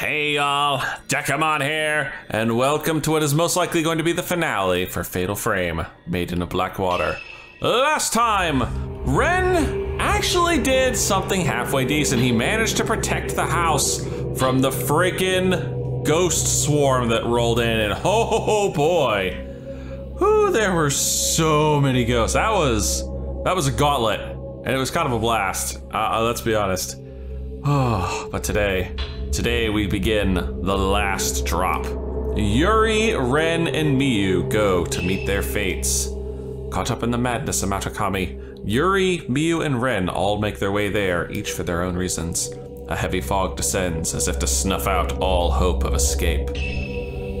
Hey y'all, Dekumon here, and welcome to what is most likely going to be the finale for Fatal Frame, Maiden of Blackwater. Last time, Ren actually did something halfway decent. He managed to protect the house from the freaking ghost swarm that rolled in, and oh boy, whoo, there were so many ghosts. That was that was a gauntlet, and it was kind of a blast. Uh, let's be honest. Oh, but today, today we begin the last drop. Yuri, Ren, and Miyu go to meet their fates. Caught up in the madness of Matakami, Yuri, Miyu, and Ren all make their way there, each for their own reasons. A heavy fog descends as if to snuff out all hope of escape.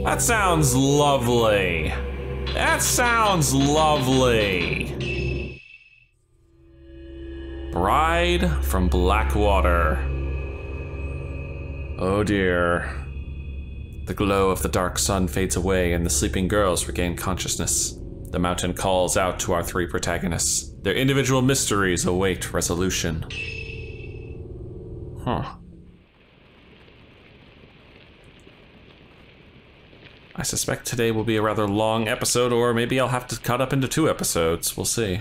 That sounds lovely. That sounds lovely. Bride from Blackwater. Oh dear. The glow of the dark sun fades away and the sleeping girls regain consciousness. The mountain calls out to our three protagonists. Their individual mysteries await resolution. Huh. I suspect today will be a rather long episode, or maybe I'll have to cut up into two episodes. We'll see.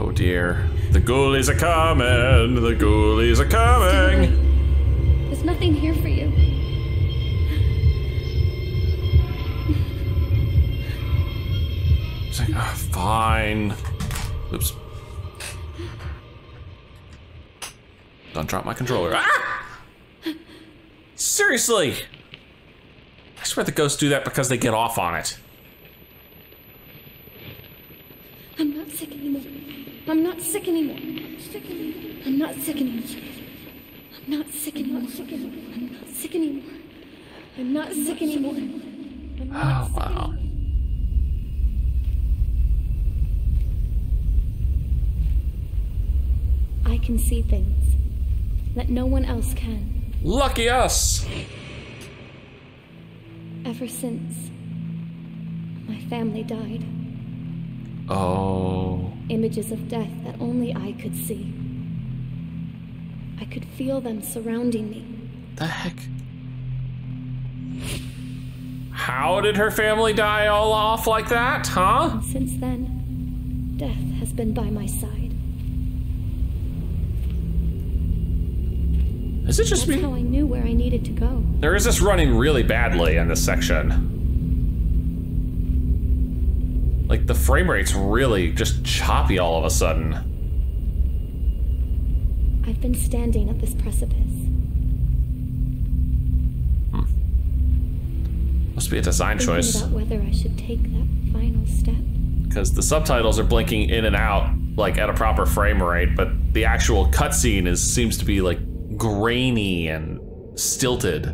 Oh dear. The ghoulies are coming! The ghoulies are coming! There's nothing here for you. It's like, "Ah, fine. Oops. Don't drop my controller. Ah! Seriously! I swear the ghosts do that because they get off on it. I'm not sick anymore. I'm not sick anymore. I'm not sick anymore. I'm not sick anymore. I'm not sick anymore. I'm not sick anymore. I'm not Oh, wow. I can see things that no one else can. Lucky us! Ever since my family died, Oh. images of death that only I could see. I could feel them surrounding me. The heck? How did her family die all off like that, huh? Since then, death has been by my side. Is it just That's me? how I knew where I needed to go. There is this running really badly in this section? Like the frame rate's really just choppy all of a sudden. I've been standing at this precipice. Hmm. Must be a design choice. about whether I should take that final step. Because the subtitles are blinking in and out like at a proper frame rate, but the actual cutscene is seems to be like grainy and stilted.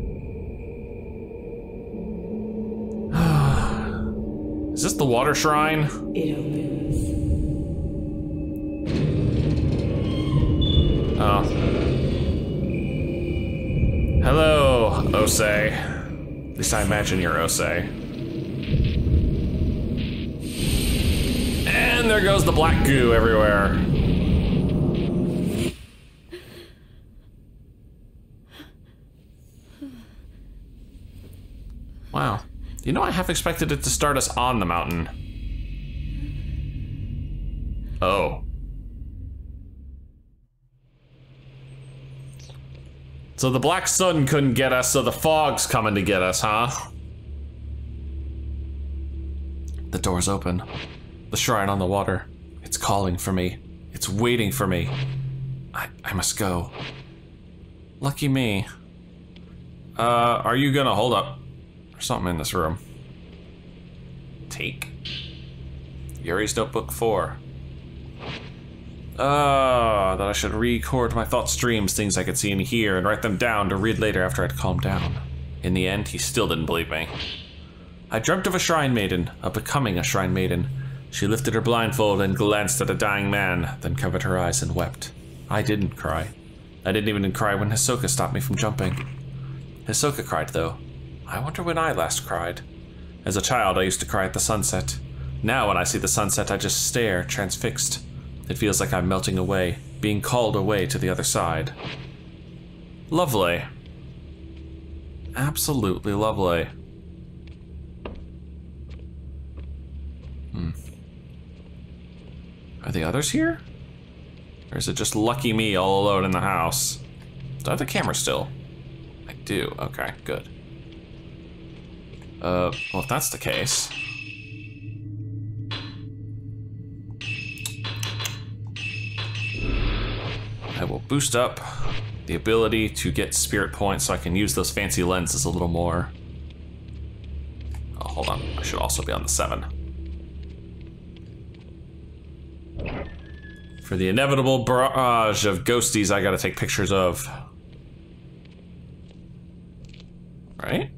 Is this the water shrine? It opens. Oh. Hello, Osei. At least I imagine you're Osei. And there goes the black goo everywhere. Wow. You know, I half expected it to start us on the mountain. Oh. So the black sun couldn't get us, so the fog's coming to get us, huh? The door's open. The shrine on the water. It's calling for me. It's waiting for me. I, I must go. Lucky me. Uh, are you gonna hold up? There's something in this room. Take. Yuri's Notebook 4. Ah, that I should record my thought streams, things I could see and hear, and write them down to read later after I'd calmed down. In the end, he still didn't believe me. I dreamt of a shrine maiden, of becoming a shrine maiden. She lifted her blindfold and glanced at a dying man, then covered her eyes and wept. I didn't cry. I didn't even cry when Hisoka stopped me from jumping. Hisoka cried, though. I wonder when I last cried. As a child, I used to cry at the sunset. Now, when I see the sunset, I just stare, transfixed. It feels like I'm melting away, being called away to the other side. Lovely. Absolutely lovely. Hmm. Are the others here? Or is it just lucky me all alone in the house? Do I have the camera still? I do. Okay, good. Uh, well, if that's the case. I will boost up the ability to get spirit points so I can use those fancy lenses a little more. Oh, hold on. I should also be on the seven. For the inevitable barrage of ghosties I gotta take pictures of. Right?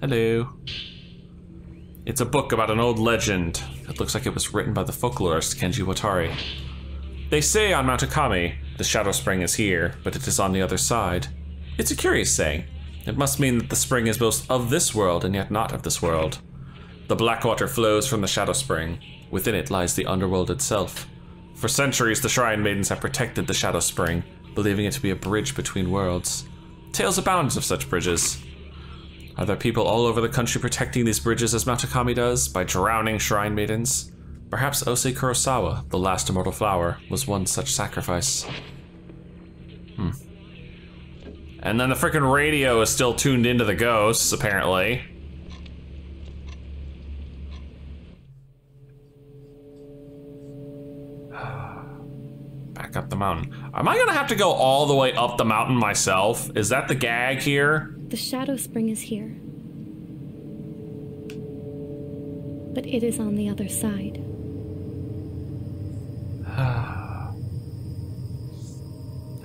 Hello. It's a book about an old legend. It looks like it was written by the folklorist Kenji Watari. They say on Mount Hikami, the Shadow Spring is here, but it is on the other side. It's a curious saying. It must mean that the spring is both of this world and yet not of this world. The black water flows from the Shadow Spring. Within it lies the underworld itself. For centuries, the Shrine Maidens have protected the Shadow Spring, believing it to be a bridge between worlds. Tales abound of such bridges. Are there people all over the country protecting these bridges as Mount Hikami does, by drowning Shrine Maidens? Perhaps Osei Kurosawa, the last immortal flower, was one such sacrifice. Hmm. And then the freaking radio is still tuned into the ghosts, apparently. Back up the mountain. Am I gonna have to go all the way up the mountain myself? Is that the gag here? The Shadow Spring is here. But it is on the other side.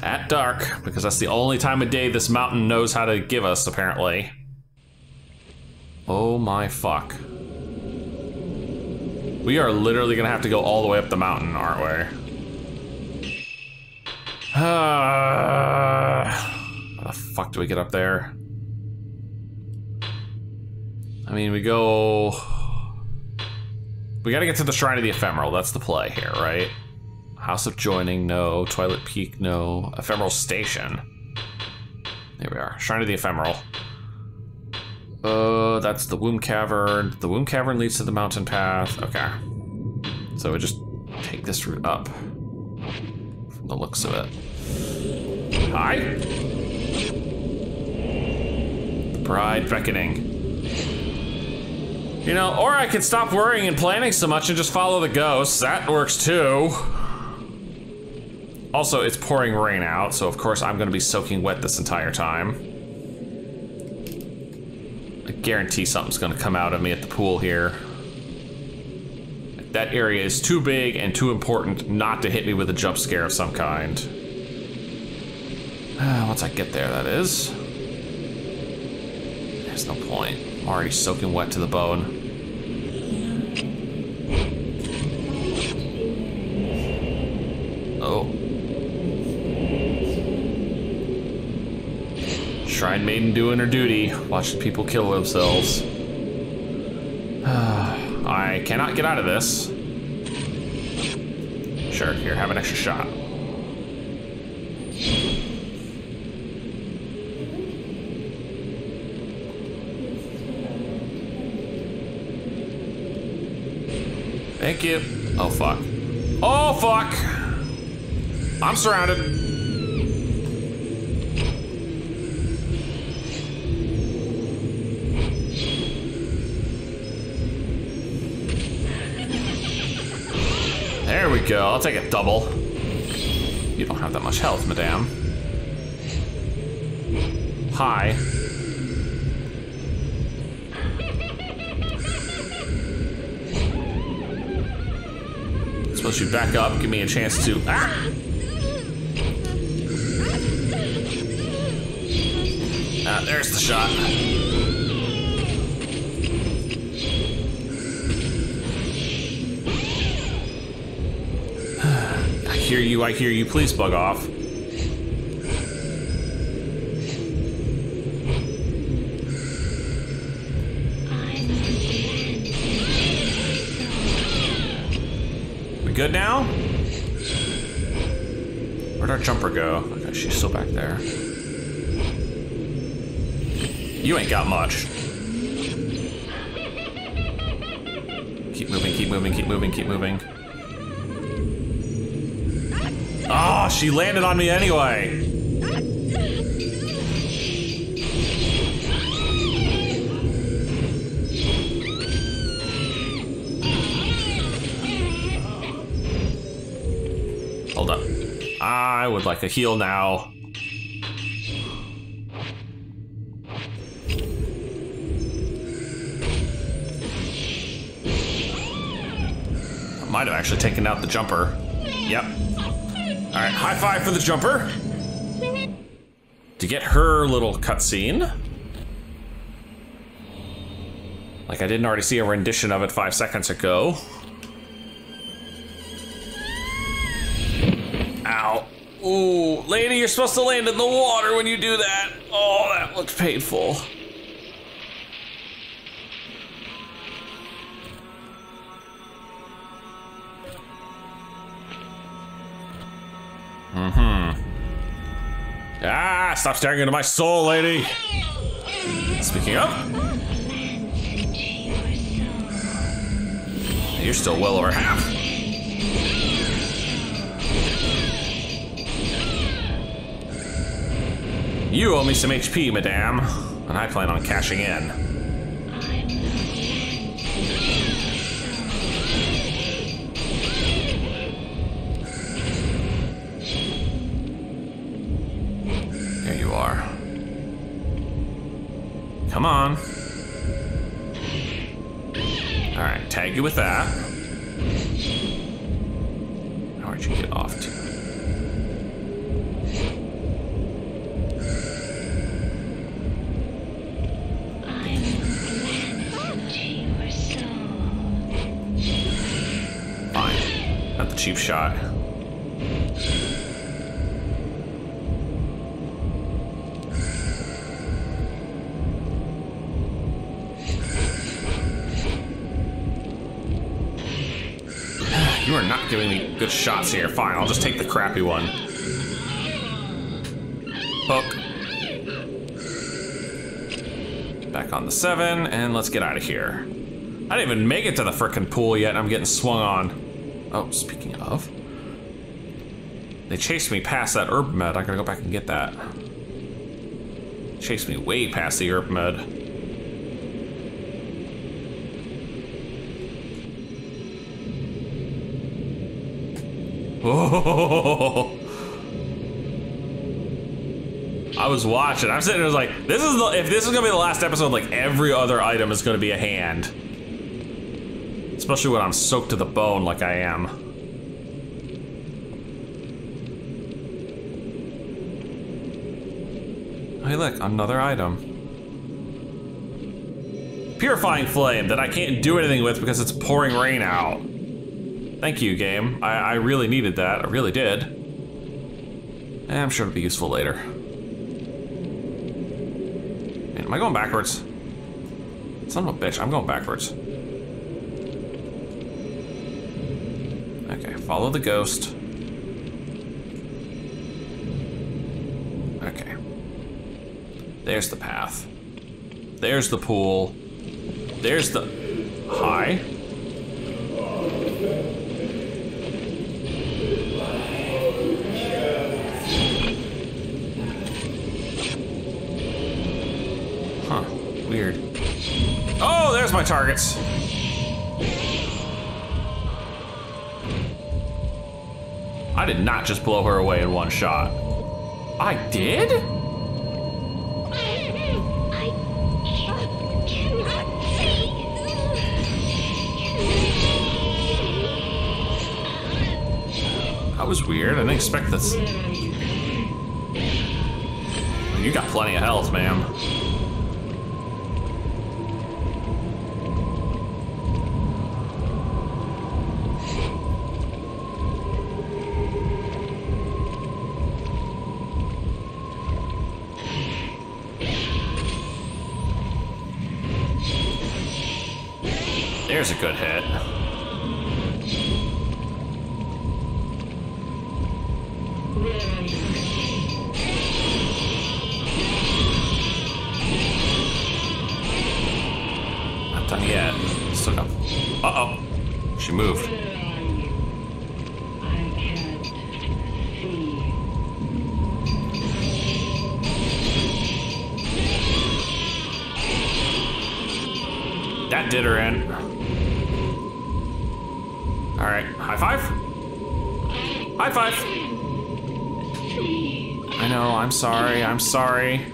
At dark, because that's the only time of day this mountain knows how to give us, apparently. Oh my fuck. We are literally gonna have to go all the way up the mountain, aren't we? Uh, how the fuck do we get up there? I mean, we go... We gotta get to the Shrine of the Ephemeral, that's the play here, right? House of Joining, no. Twilight Peak, no. Ephemeral Station. There we are. Shrine of the Ephemeral. Uh, that's the Womb Cavern. The Womb Cavern leads to the mountain path. Okay. So we just take this route up. From the looks of it. Hi. The Bride Beckoning. You know, or I could stop worrying and planning so much and just follow the ghosts. That works too. Also, it's pouring rain out, so of course I'm gonna be soaking wet this entire time. I guarantee something's gonna come out of me at the pool here. That area is too big and too important not to hit me with a jump scare of some kind. Once I get there, that is. There's no point. I'm already soaking wet to the bone. Oh. Shrine Maiden doing her duty, watching people kill themselves. I cannot get out of this. Sure, here, have an extra shot. Thank you. Oh, fuck. Oh, fuck! I'm surrounded. There we go. I'll take a double. You don't have that much health, madame. Hi. Suppose you back up, give me a chance to. Ah! Ah, there's the shot. I hear you, I hear you. Please bug off. We good now? Where'd our jumper go? Okay, she's still back there. You ain't got much. Keep moving, keep moving, keep moving, keep moving. Oh, she landed on me anyway. I would like a heal now. I might have actually taken out the jumper. Yep. All right, high five for the jumper. To get her little cutscene. Like I didn't already see a rendition of it five seconds ago. Lady, you're supposed to land in the water when you do that. Oh, that looks painful. Mhm. Ah, stop staring into my soul, lady. Speaking of, you're still well over half. You owe me some HP, madame, and I plan on cashing in. There you are. Come on. Alright, tag you with that. Cheap shot. You are not giving me good shots here. Fine, I'll just take the crappy one. Hook. Back on the seven, and let's get out of here. I didn't even make it to the frickin' pool yet, and I'm getting swung on. Oh, speaking of. They chased me past that herb med. I gotta go back and get that. Chased me way past the herb med. Oh. I was watching. I'm sitting there like, this is the, if this is gonna be the last episode, like every other item is gonna be a hand. Especially when I'm soaked to the bone like I am. Hey look, another item. Purifying flame that I can't do anything with because it's pouring rain out. Thank you, game. I, I really needed that. I really did. And I'm sure it'll be useful later. Man, am I going backwards? Son of a bitch, I'm going backwards. Okay, follow the ghost. Okay. There's the path. There's the pool. There's the... Hi? Huh. Weird. Oh, there's my targets. I did not just blow her away in one shot. I did? That was weird. I didn't expect this. You got plenty of health, ma'am. There's a good hit. Not done yet. Still got. Uh oh. She moved. That did her in. All right, high five. High five. I know. I'm sorry. I'm sorry.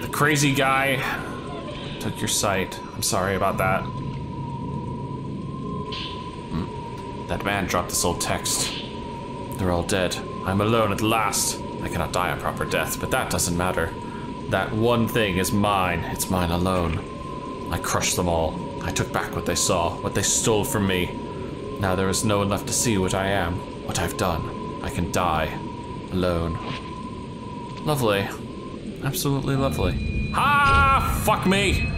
The crazy guy took your sight. I'm sorry about that. Hmm. That man dropped this old text. They're all dead. I'm alone at last. I cannot die a proper death, but that doesn't matter. That one thing is mine. It's mine alone. I crushed them all. I took back what they saw, what they stole from me. Now there is no one left to see what I am, what I've done. I can die. Alone. Lovely. Absolutely lovely. Ah, fuck me!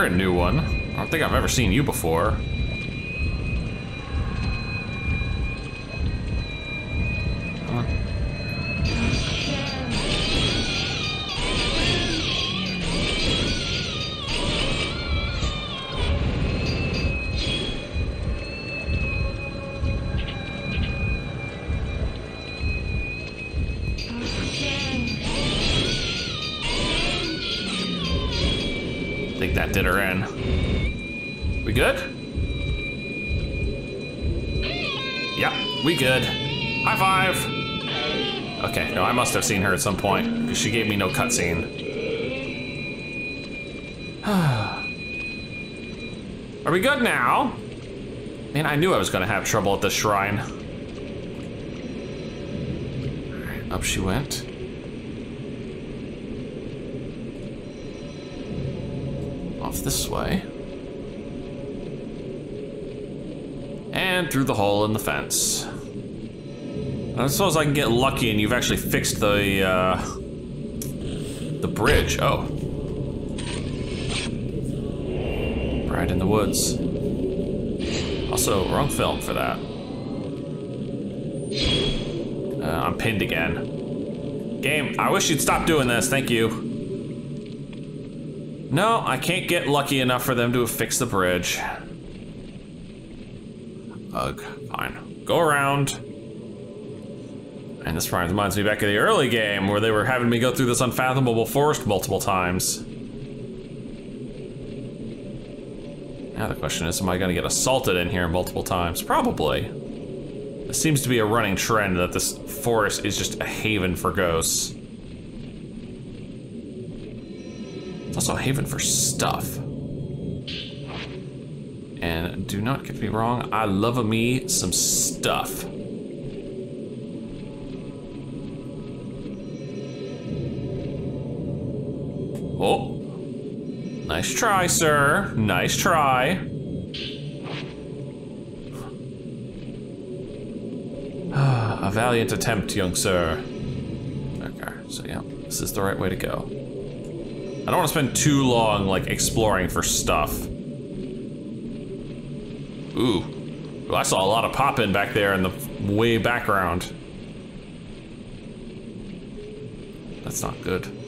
You're a new one. I don't think I've ever seen you before. Good. High five! Okay, no, I must have seen her at some point, because she gave me no cutscene. Are we good now? Man, I knew I was gonna have trouble at this shrine. Up she went. Off this way. And through the hole in the fence. I suppose I can get lucky and you've actually fixed the, uh, the bridge. Oh. Right in the woods. Also, wrong film for that. Uh, I'm pinned again. Game, I wish you'd stop doing this, thank you. No, I can't get lucky enough for them to have fixed the bridge. Ugh, fine. Go around. This reminds me back of the early game where they were having me go through this unfathomable forest multiple times. Now the question is, am I gonna get assaulted in here multiple times? Probably. It seems to be a running trend that this forest is just a haven for ghosts. It's also a haven for stuff. And do not get me wrong, I love a me some stuff. Oh. Nice try, sir. Nice try. a valiant attempt, young sir. Okay, so yeah, this is the right way to go. I don't want to spend too long, like, exploring for stuff. Ooh. Ooh, I saw a lot of popping back there in the way background. That's not good.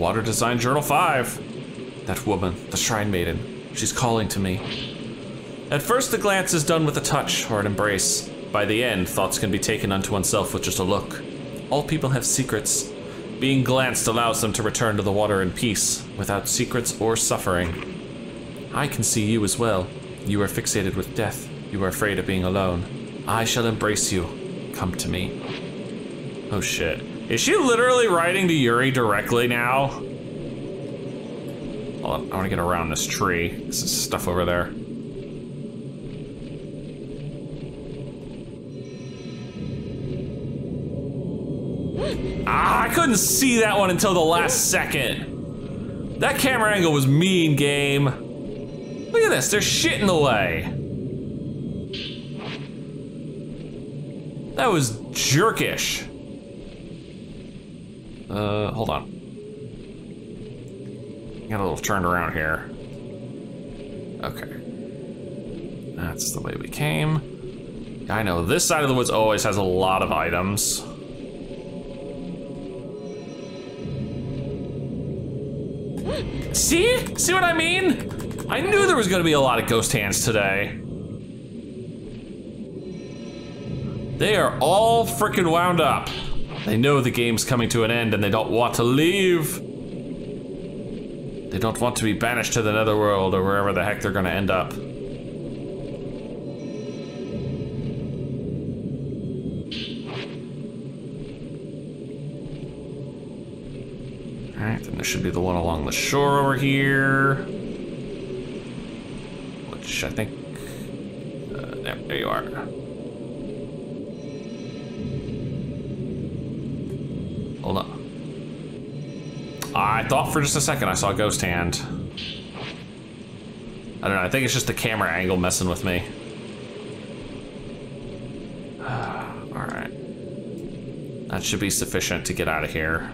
Water Design Journal 5. That woman, the Shrine Maiden, she's calling to me. At first, the glance is done with a touch or an embrace. By the end, thoughts can be taken unto oneself with just a look. All people have secrets. Being glanced allows them to return to the water in peace, without secrets or suffering. I can see you as well. You are fixated with death. You are afraid of being alone. I shall embrace you. Come to me. Oh shit. Is she literally writing to Yuri directly now? Hold on, I want to get around this tree. This is stuff over there. Ah, I couldn't see that one until the last second. That camera angle was mean, game. Look at this, there's shit in the way. That was jerkish. Uh, hold on. Got a little turned around here. Okay. That's the way we came. I know, this side of the woods always has a lot of items. See? See what I mean? I knew there was gonna be a lot of ghost hands today. They are all freaking wound up. They know the game's coming to an end and they don't want to leave. They don't want to be banished to the netherworld or wherever the heck they're gonna end up. Alright, then there should be the one along the shore over here. Which I think. Uh, there, there you are. Thought for just a second I saw a ghost hand. I don't know, I think it's just the camera angle messing with me. Alright. That should be sufficient to get out of here.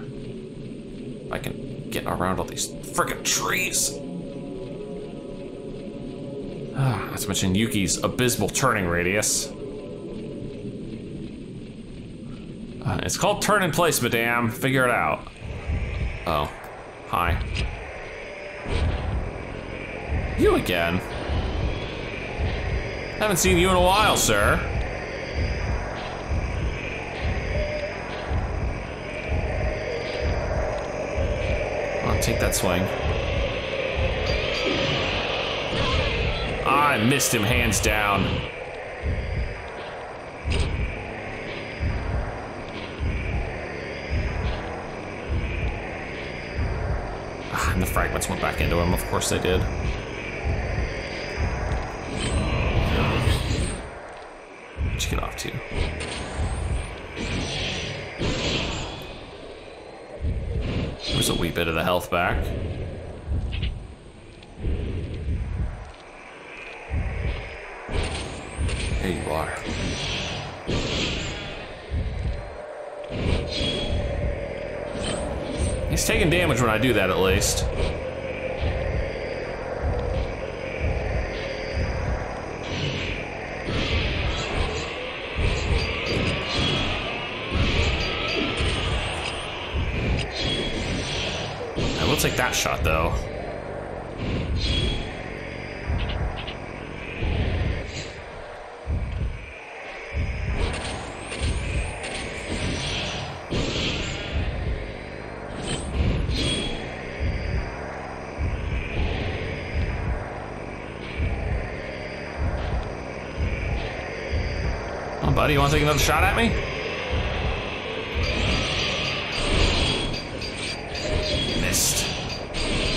If I can get around all these freaking trees. Ah, not to mention Yuki's abysmal turning radius. Uh, it's called turn in place, madame. Figure it out. Oh. Hi. You again? Haven't seen you in a while, sir. I'll take that swing. I missed him hands down. Ah, went back into him, of course they did. Where'd you get off to? There's a wee bit of the health back. There you are. He's taking damage when I do that, at least. Shot, though. Buddy, you want to take another shot at me?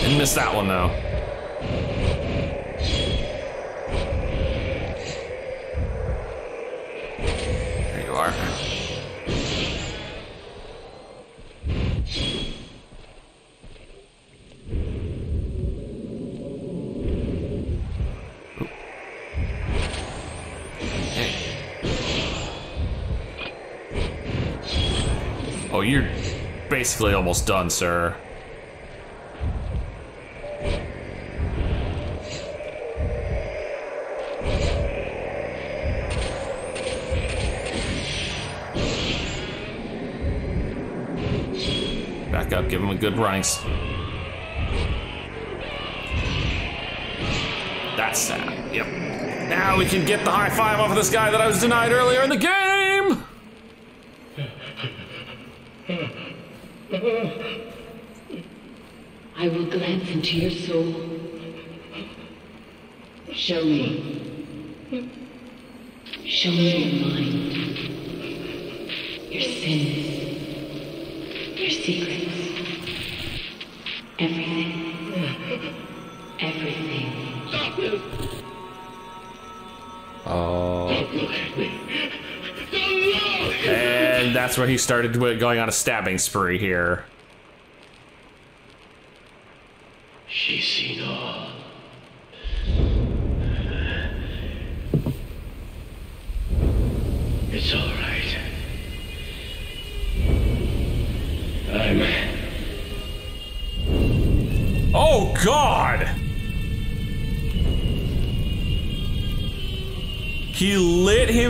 Didn't miss that one, though. There you are. Oh, you're basically almost done, sir. Give him a good running. That's that. Yep. Now we can get the high five off of this guy that I was denied earlier in the game! I will glance into your soul. And that's where he started going on a stabbing spree here.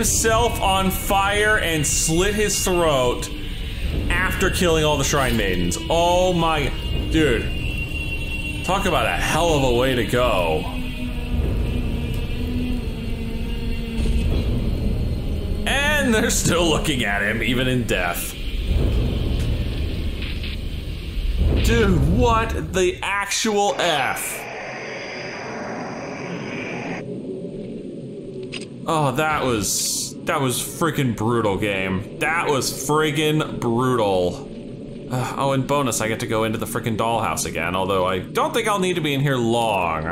Himself on fire and slit his throat after killing all the Shrine Maidens. Oh my. Dude. Talk about a hell of a way to go. And they're still looking at him, even in death. Dude, what the actual F? Oh, that was that was freaking brutal game. That was friggin' brutal. Uh, oh, and bonus, I get to go into the freaking dollhouse again, although I don't think I'll need to be in here long.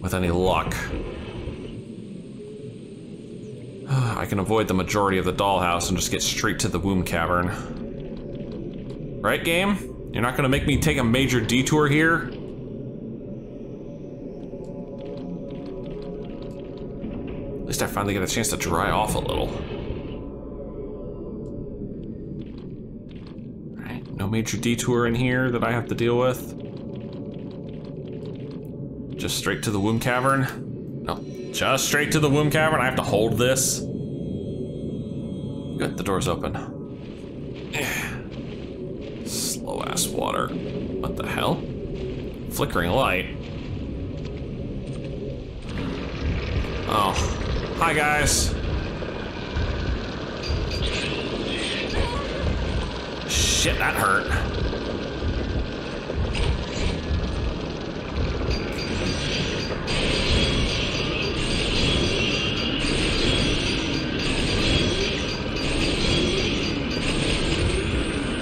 With any luck. I can avoid the majority of the dollhouse and just get straight to the womb cavern. Right, game? You're not gonna make me take a major detour here? Least I finally get a chance to dry off a little. Alright, no major detour in here that I have to deal with. Just straight to the womb cavern. No, just straight to the womb cavern. I have to hold this. Good, the door's open. Slow ass water. What the hell? Flickering light. Oh. Hi, guys. Shit, that hurt.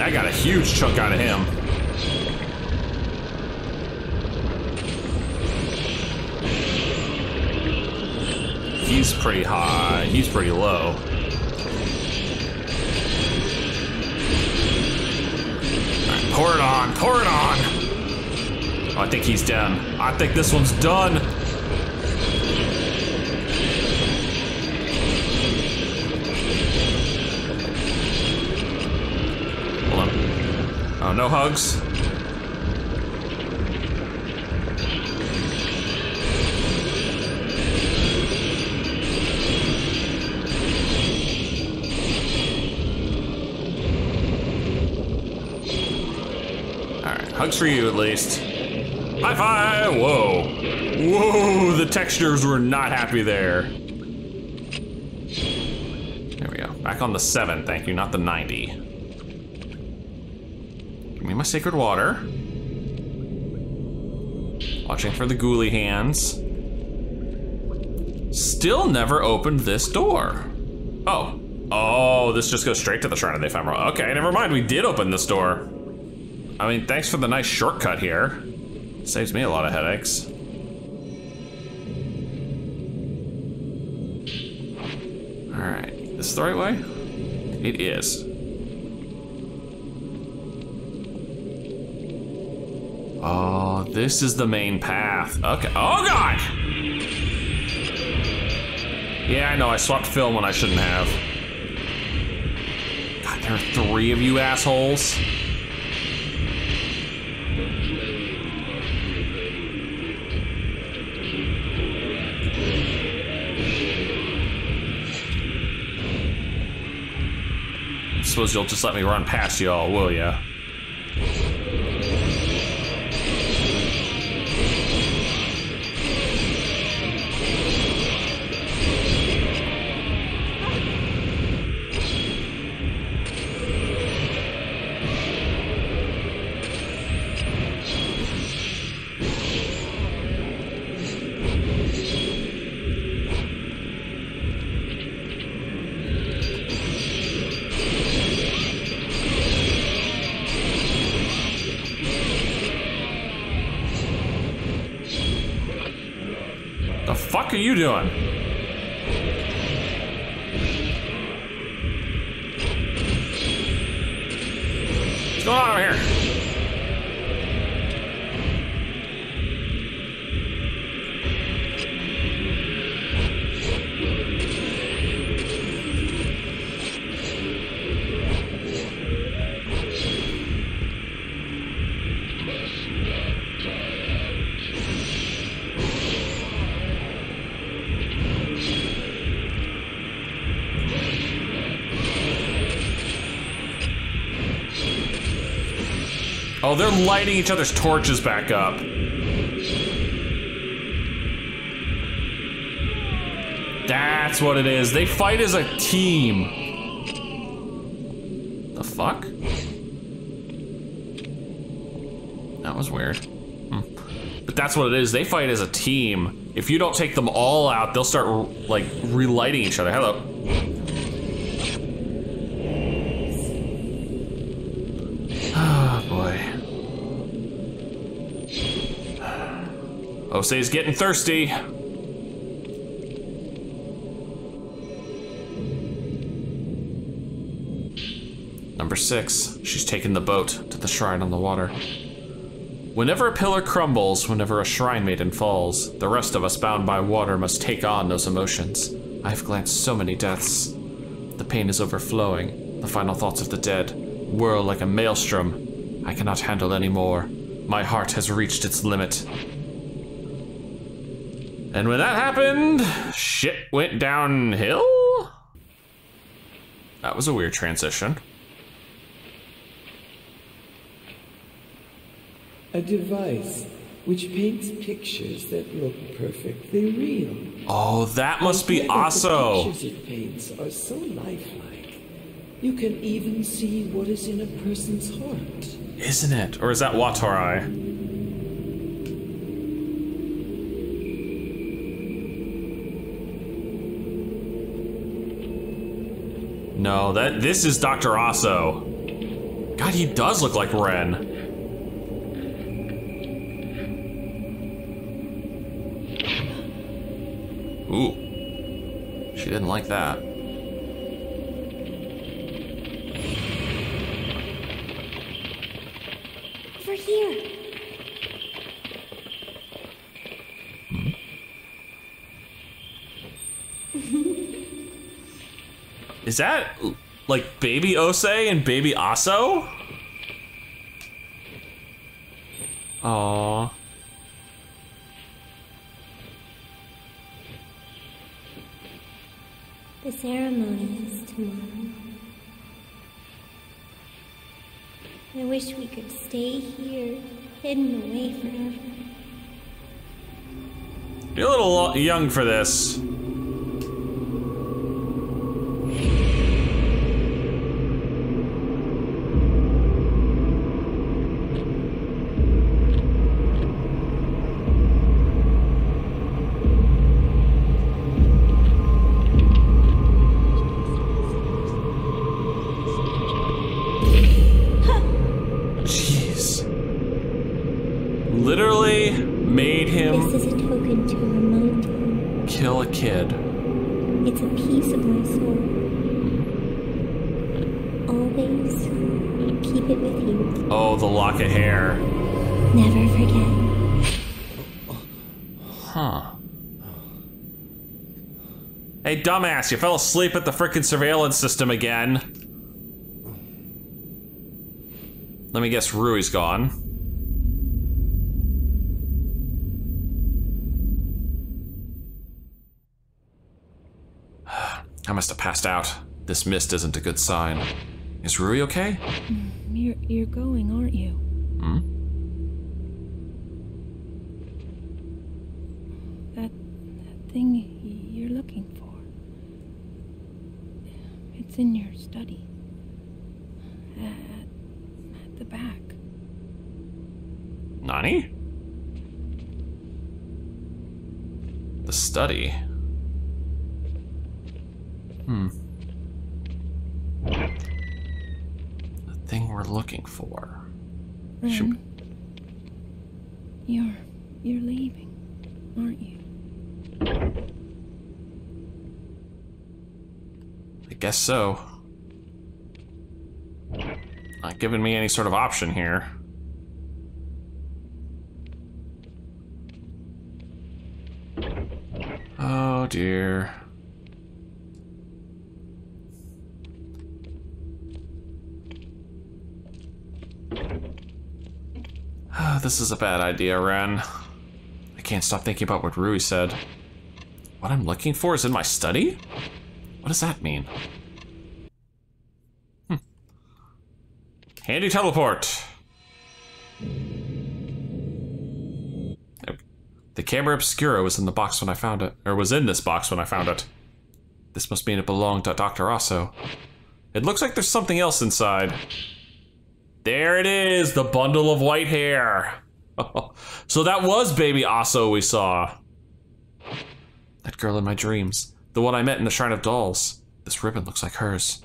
I got a huge chunk out of him. He's pretty high. He's pretty low. Alright, pour it on. Pour it on. Oh, I think he's done. I think this one's done. Hold on. Oh, no hugs. Hugs for you at least. High five! Whoa. Whoa, the textures were not happy there. There we go. Back on the 7, thank you, not the 90. Give me my sacred water. Watching for the ghoulie hands. Still never opened this door. Oh. Oh, this just goes straight to the Shrine of the Ephemeral. Okay, never mind, we did open this door. I mean, thanks for the nice shortcut here. Saves me a lot of headaches. Alright, this is the right way? It is. Oh, this is the main path. Okay. Oh, God! Yeah, I know, I swapped film when I shouldn't have. God, there are three of you assholes. Suppose you'll just let me run past y'all, will ya? The fuck are you doing? What's going on over here? Oh, they're lighting each other's torches back up. That's what it is. They fight as a team. The fuck? That was weird. Hmm. But that's what it is. They fight as a team. If you don't take them all out, they'll start like relighting each other. Hello. Osei's getting thirsty. Number six, she's taken the boat to the shrine on the water. Whenever a pillar crumbles, whenever a shrine maiden falls, the rest of us bound by water must take on those emotions. I've glanced so many deaths. The pain is overflowing. The final thoughts of the dead whirl like a maelstrom. I cannot handle any more. My heart has reached its limit. And when that happened, shit went downhill? That was a weird transition. A device which paints pictures that look perfectly real. Oh, that must be Yet The pictures it paints are so lifelike. You can even see what is in a person's heart. Isn't it? Or is that Watarai? No, that this is Dr. Aso. God, he does look like Ren. Ooh. She didn't like that. Over here. Is that like baby Osei and baby Aso? Aww. The ceremony is tomorrow. I wish we could stay here, hidden away forever. You're a little young for this. Dumbass, you fell asleep at the frickin' surveillance system again. Let me guess, Rui's gone. I must have passed out. This mist isn't a good sign. Is Rui okay? You're, you're going, aren't you? Hmm? That, that thing y- you're looking for. It's in your study. At, at the back. Nani? The study. Hmm. The thing we're looking for. Should- Ren, you're leaving, aren't you? I guess so. Not giving me any sort of option here. Oh dear. This is a bad idea, Ren can't stop thinking about what Rui said. What I'm looking for is in my study? What does that mean? Hm. Handy teleport! The camera obscura was in the box when I found it, or was in this box when I found it. This must mean it belonged to Dr. Aso. It looks like there's something else inside. There it is, the bundle of white hair. so that was baby Aso we saw. That girl in my dreams, the one I met in the Shrine of Dolls. This ribbon looks like hers.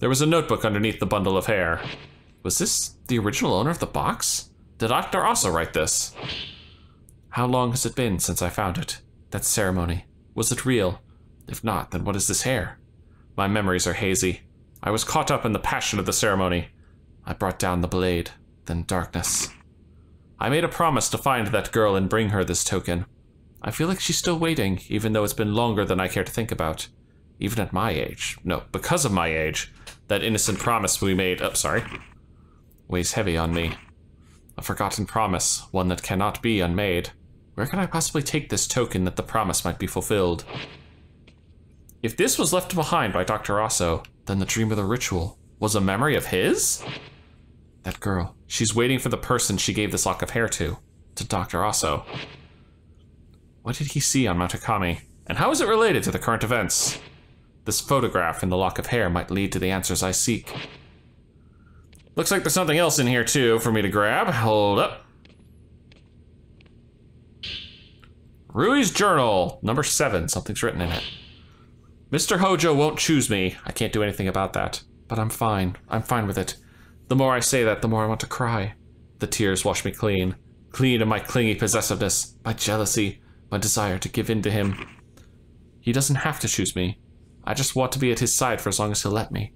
There was a notebook underneath the bundle of hair. Was this the original owner of the box? Did Dr. Aso write this? How long has it been since I found it? That ceremony. Was it real? If not, then what is this hair? My memories are hazy. I was caught up in the passion of the ceremony. I brought down the blade, then darkness. I made a promise to find that girl and bring her this token. I feel like she's still waiting, even though it's been longer than I care to think about. Even at my age. No, because of my age. That innocent promise we made. Oh, sorry. Weighs heavy on me. A forgotten promise, one that cannot be unmade. Where can I possibly take this token that the promise might be fulfilled? If this was left behind by Dr. Aso, then the dream of the ritual was a memory of his? That girl, she's waiting for the person she gave this lock of hair to, to Dr. Aso. What did he see on Mount Hikami? And how is it related to the current events? This photograph in the lock of hair might lead to the answers I seek. Looks like there's something else in here too for me to grab. Hold up. Rui's journal, number seven. Something's written in it. Mr. Hojo won't choose me. I can't do anything about that. But I'm fine. I'm fine with it. The more I say that, the more I want to cry. The tears wash me clean. Clean of my clingy possessiveness, my jealousy, my desire to give in to him. He doesn't have to choose me. I just want to be at his side for as long as he'll let me.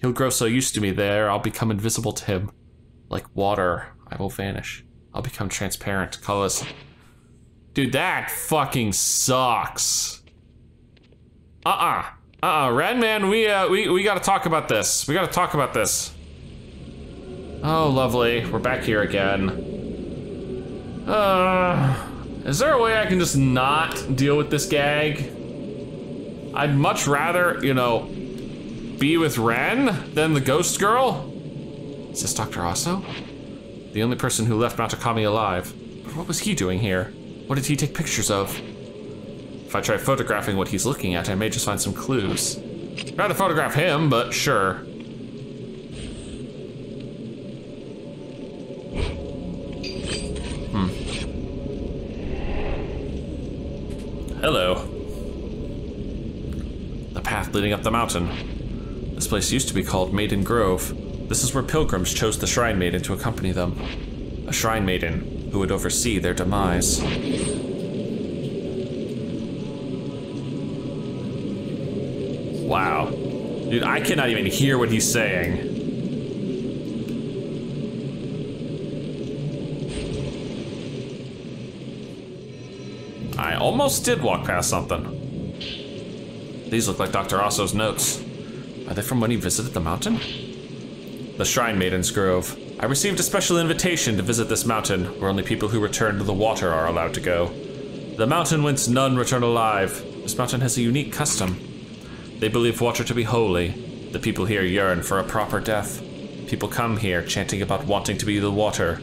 He'll grow so used to me there, I'll become invisible to him. Like water, I will vanish. I'll become transparent, colorless. Dude, that fucking sucks. Uh-uh. Uh-uh, Redman, we, uh, we, we gotta talk about this. We gotta talk about this. Oh, lovely. We're back here again. Uh, is there a way I can just not deal with this gag? I'd much rather, you know, be with Ren than the ghost girl? Is this Dr. Aso? The only person who left Mount Hikami alive. But what was he doing here? What did he take pictures of? If I try photographing what he's looking at, I may just find some clues. I'd Rather photograph him, but sure. Leading up the mountain. This place used to be called Maiden Grove. This is where pilgrims chose the Shrine Maiden to accompany them. A Shrine Maiden who would oversee their demise. Wow. Dude, I cannot even hear what he's saying. I almost did walk past something. These look like Dr. Aso's notes. Are they from when he visited the mountain? The Shrine Maiden's Grove. I received a special invitation to visit this mountain, where only people who return to the water are allowed to go. The mountain whence none return alive. This mountain has a unique custom. They believe water to be holy. The people here yearn for a proper death. People come here chanting about wanting to be the water.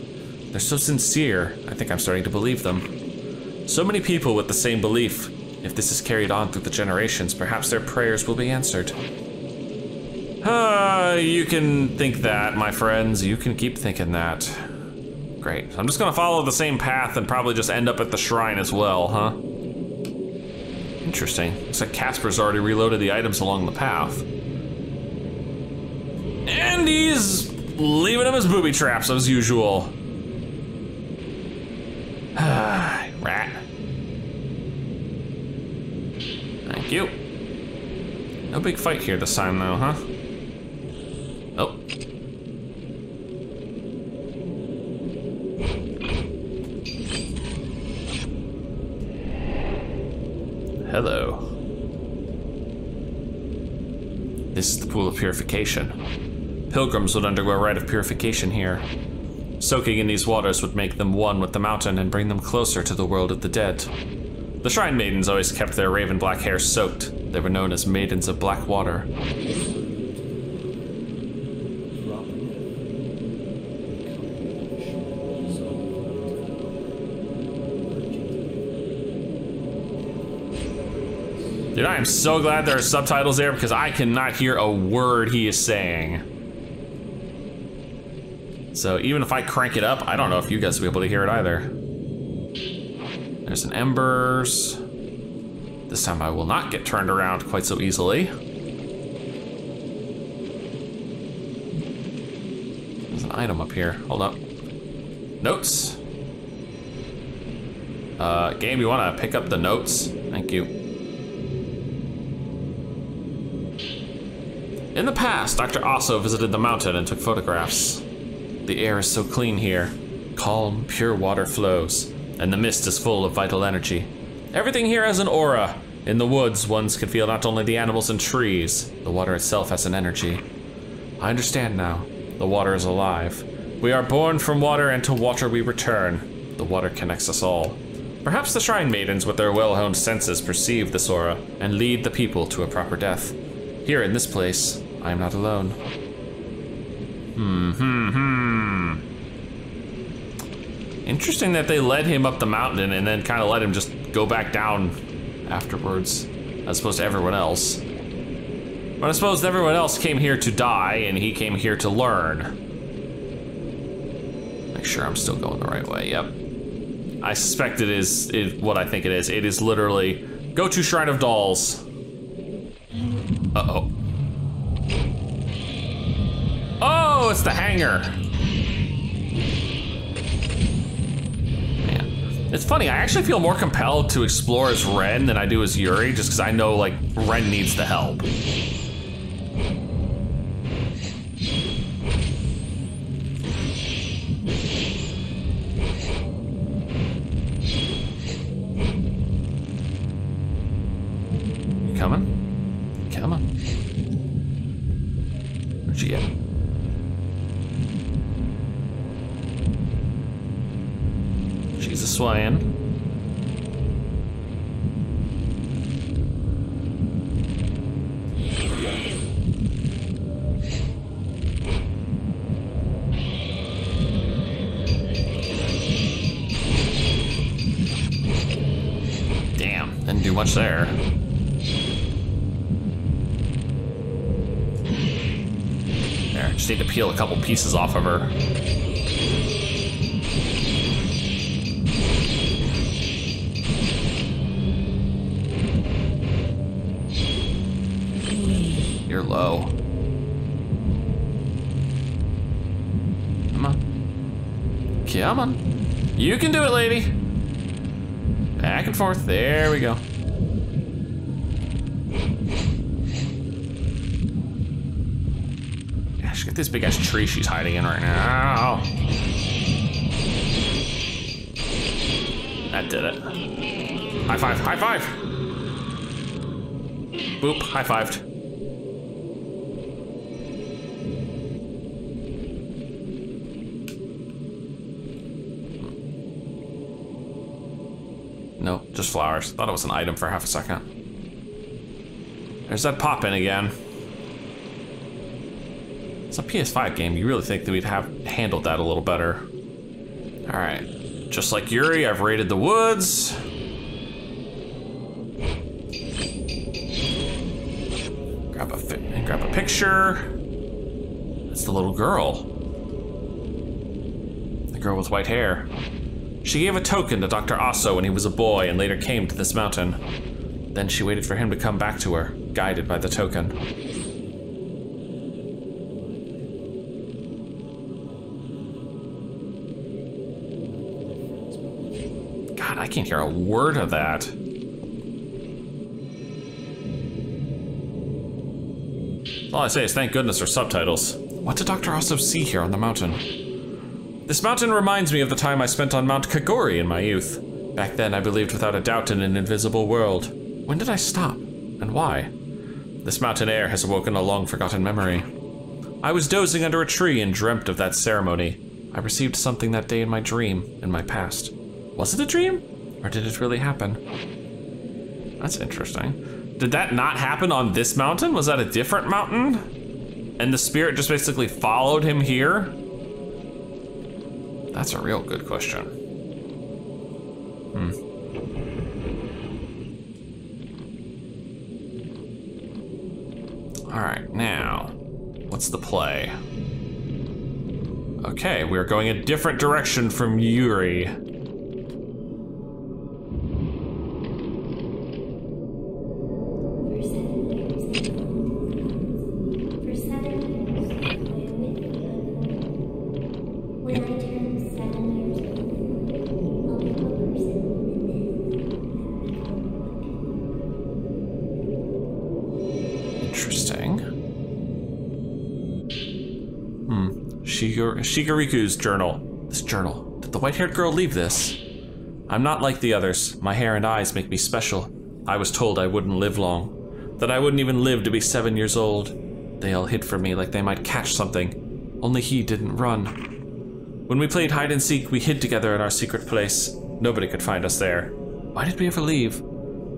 They're so sincere, I think I'm starting to believe them. So many people with the same belief. If this is carried on through the generations, perhaps their prayers will be answered. Ah, you can think that, my friends. You can keep thinking that. Great. I'm just gonna follow the same path and probably just end up at the shrine as well, huh? Interesting. Looks like Casper's already reloaded the items along the path. And he's leaving them as booby traps as usual. Ah, rat. You. No big fight here this time though, huh? Oh. Hello. This is the pool of purification. Pilgrims would undergo a rite of purification here. Soaking in these waters would make them one with the mountain and bring them closer to the world of the dead. The Shrine Maidens always kept their raven black hair soaked. They were known as Maidens of Black Water. Dude, I am so glad there are subtitles there because I cannot hear a word he is saying. So even if I crank it up, I don't know if you guys will be able to hear it either. There's an embers. This time I will not get turned around quite so easily. There's an item up here. Hold up. Notes. Uh, game, you want to pick up the notes? Thank you. In the past, Dr. Aso visited the mountain and took photographs. The air is so clean here. Calm, pure water flows, and the mist is full of vital energy. Everything here has an aura. In the woods, one can feel not only the animals and trees, the water itself has an energy. I understand now. The water is alive. We are born from water, and to water we return. The water connects us all. Perhaps the Shrine Maidens, with their well honed senses, perceive this aura and lead the people to a proper death. Here in this place, I am not alone. Hmm, hmm, hmm. Interesting that they led him up the mountain and then kind of let him just go back down afterwards, as opposed to everyone else. But I suppose everyone else came here to die, and he came here to learn. Make sure I'm still going the right way. Yep. I suspect it is it, what I think it is. It is literally go to Shrine of Dolls. Uh oh. Oh, it's the hangar. It's funny, I actually feel more compelled to explore as Ren than I do as Yuri, just because I know, like, Ren needs the help. Didn't do much there. There, just need to peel a couple pieces off of her. You're low. Come on. Come on. You can do it, lady. Back and forth. There we go. Gosh, get this big ass tree she's hiding in right now. That did it. High five, high five! Boop, high fived. No, just flowers. Thought it was an item for half a second. There's that pop-in again. It's a PS5 game. You really think that we'd have handled that a little better. All right. Just like Yuri, I've raided the woods. Grab a fi- and grab a picture. It's the little girl. The girl with white hair. She gave a token to Dr. Aso when he was a boy and later came to this mountain. Then she waited for him to come back to her, guided by the token. God, I can't hear a word of that. All I say is thank goodness for subtitles. What did Dr. Aso see here on the mountain? This mountain reminds me of the time I spent on Mount Kagori in my youth. Back then, I believed without a doubt in an invisible world. When did I stop? And why? This mountain air has awoken a long forgotten memory. I was dozing under a tree and dreamt of that ceremony. I received something that day in my dream, in my past. Was it a dream? Or did it really happen? That's interesting. Did that not happen on this mountain? Was that a different mountain? And the spirit just basically followed him here? That's a real good question. Hmm. All right, now, what's the play? Okay, we're going a different direction from Yuri. Shiragiku's journal. This journal. Did the white haired girl leave this? I'm not like the others. My hair and eyes make me special. I was told I wouldn't live long. That I wouldn't even live to be seven years old. They all hid from me like they might catch something. Only he didn't run. When we played hide and seek, we hid together in our secret place. Nobody could find us there. Why did we ever leave?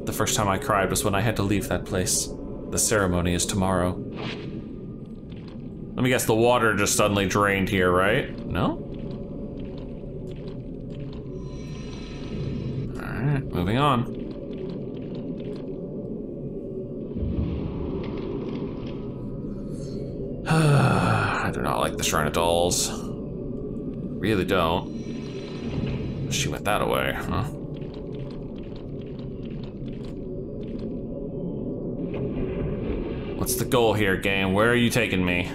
The first time I cried was when I had to leave that place. The ceremony is tomorrow. Let me guess, the water just suddenly drained here, right? No? Alright, moving on. I do not like the Shrine of Dolls. Really don't. She went that away, huh? What's the goal here, game? Where are you taking me?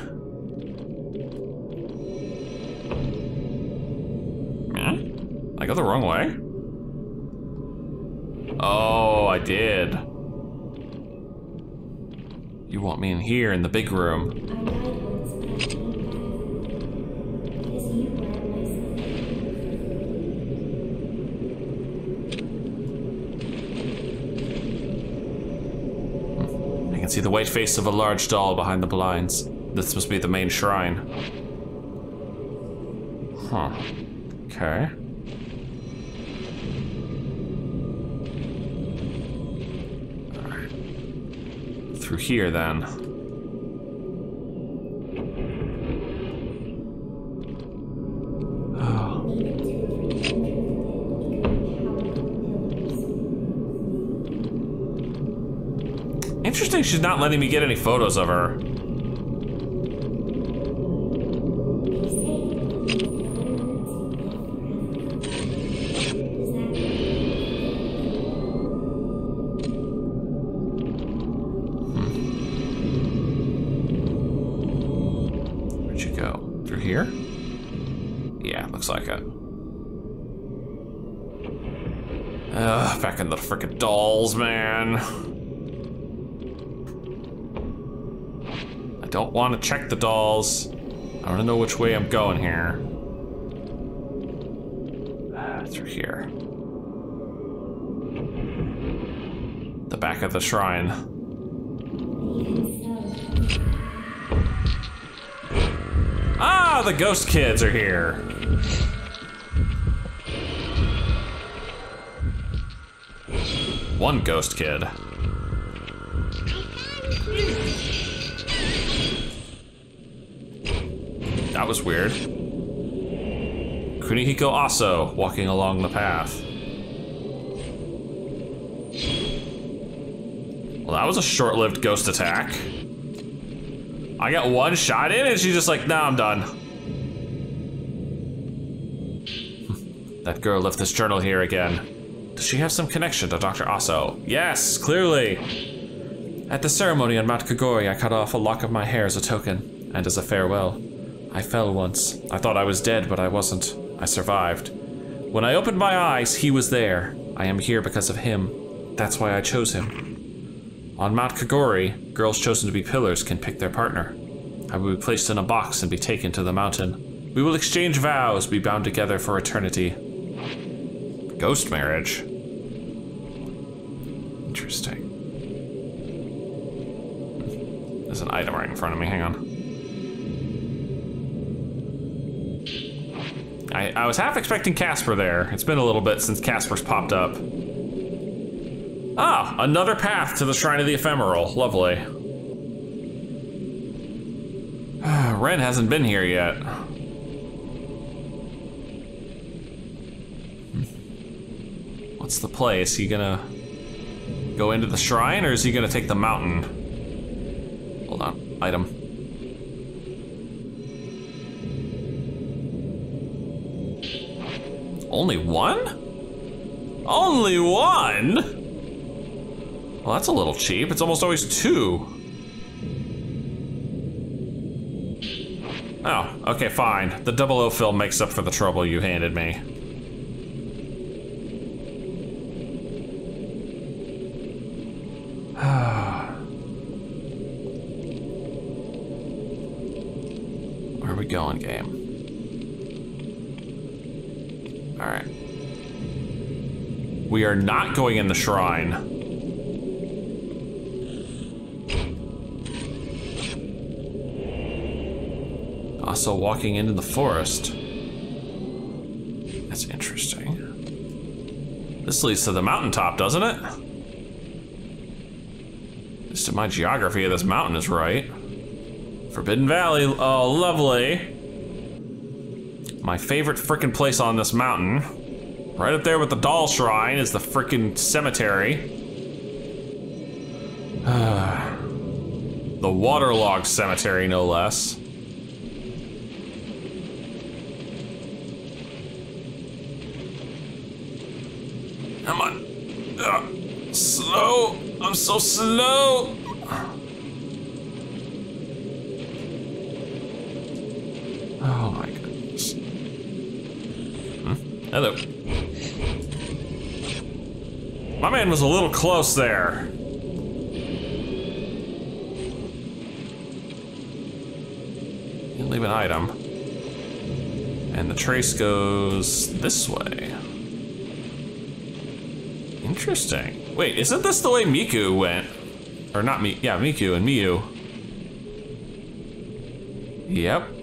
I go the wrong way? Oh, I did. You want me in here in the big room. I can see the white face of a large doll behind the blinds. This must be the main shrine. Huh. Okay. Through here, then. Oh. Interesting she's not letting me get any photos of her. Dolls, man. I don't want to check the dolls. I want to know which way I'm going here. Ah, Through here. The back of the shrine. Ah, the ghost kids are here. One ghost kid. That was weird. Kunihiko Aso walking along the path. Well, that was a short-lived ghost attack. I got one shot in and she's just like, nah, I'm done. that girl left this journal here again. Does she have some connection to Dr. Aso? Yes, clearly. At the ceremony on Mount Kagori, I cut off a lock of my hair as a token, and as a farewell. I fell once. I thought I was dead, but I wasn't. I survived. When I opened my eyes, he was there. I am here because of him. That's why I chose him. On Mount Kagori, girls chosen to be pillars can pick their partner. I will be placed in a box and be taken to the mountain. We will exchange vows, be bound together for eternity. Ghost marriage. Interesting. There's an item right in front of me, hang on. I, I was half expecting Casper there. It's been a little bit since Casper's popped up. Ah, another path to the Shrine of the Ephemeral. Lovely. Ren hasn't been here yet. Hmm. What's the play? Is he gonna go into the shrine or is he gonna take the mountain? Hold on. item. Only one? Only one? Well, that's a little cheap. It's almost always two. Oh, okay, fine. The double O film makes up for the trouble you handed me. We are not going in the shrine. Also walking into the forest. That's interesting. This leads to the mountaintop, doesn't it? At least my geography of this mountain is right. Forbidden Valley, oh lovely. My favorite frickin' place on this mountain. Right up there with the doll shrine is the frickin' cemetery. the waterlogged cemetery, no less. Come on. Ugh. Slow. I'm so slow. Oh my goodness. Hmm? Hello. My man was a little close there. You leave an item. And the trace goes this way. Interesting. Wait, isn't this the way Miku went? Or not me, yeah, Miku and Miyu. Yep.